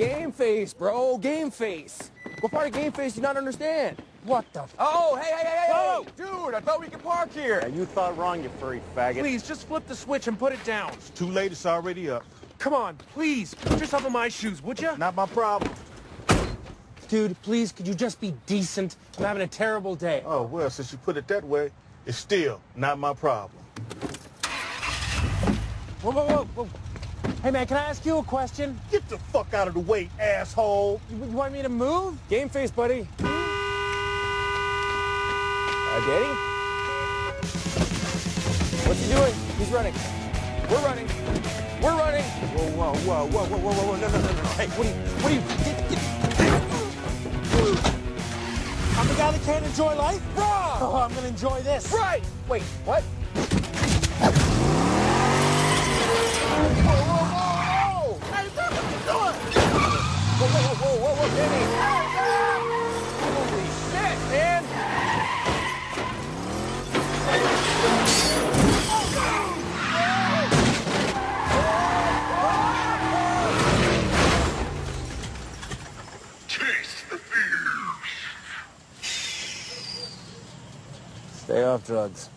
Game face, bro. Game face. What part of game face do you not understand? What the? Oh, hey, hey, hey, hey, Whoa! Dude, I thought we could park here. Yeah, you thought wrong, you furry faggot. Please, just flip the switch and put it down. It's Too late, it's already up. Come on, please. Put yourself in my shoes, would you? Not my problem. Dude, please, could you just be decent? I'm having a terrible day. Oh, well, since you put it that way, it's still not my problem. Whoa, whoa, whoa, whoa. Hey, man, can I ask you a question? Get the fuck out of the way, asshole. You, you want me to move? Game face, buddy. Uh, Daddy? What's he doing? He's running. We're running. We're running. Whoa, whoa, whoa, whoa, whoa, whoa, whoa, no, no, no, no. Hey, what are you, what are you, get, get, I'm the guy that can't enjoy life? wrong! Oh, I'm gonna enjoy this. Right! Wait, what? Whoa, whoa, whoa, whoa! Hey, what are you doing? Whoa, whoa, whoa, whoa, whoa, Danny! Holy shit, man! Stay off drugs.